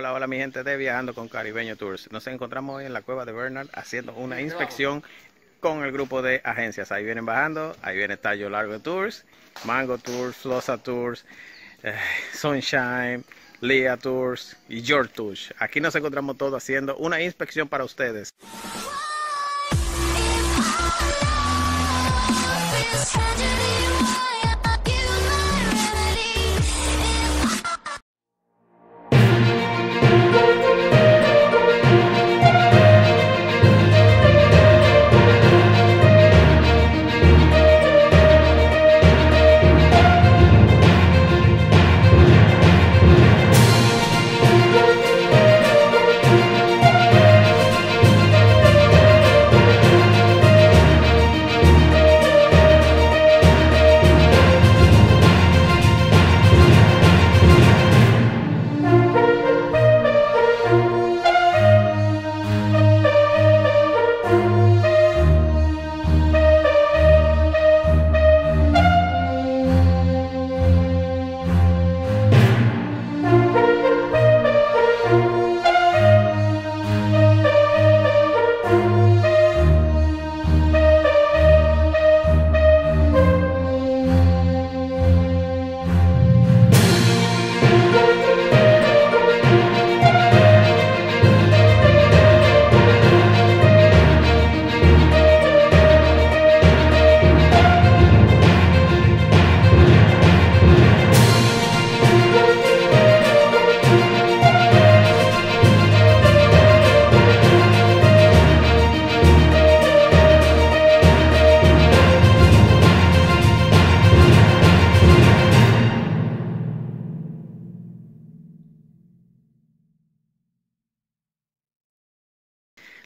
Hola, hola mi gente de Viajando con Caribeño Tours. Nos encontramos hoy en la cueva de Bernard haciendo una inspección con el grupo de agencias. Ahí vienen bajando, ahí viene Tallo Largo Tours, Mango Tours, Flosa Tours, eh, Sunshine, Lea Tours y George Tours. Aquí nos encontramos todos haciendo una inspección para ustedes.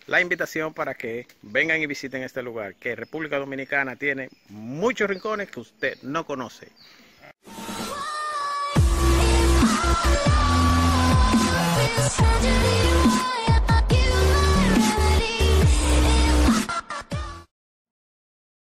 La invitación para que vengan y visiten este lugar, que República Dominicana tiene muchos rincones que usted no conoce.